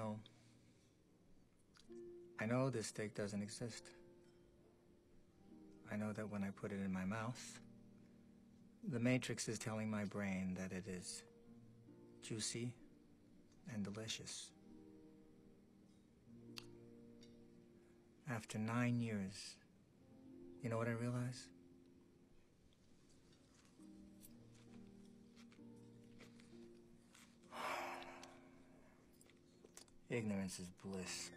know. I know this steak doesn't exist. I know that when I put it in my mouth, the Matrix is telling my brain that it is juicy and delicious. After nine years, you know what I realize? Ignorance is bliss.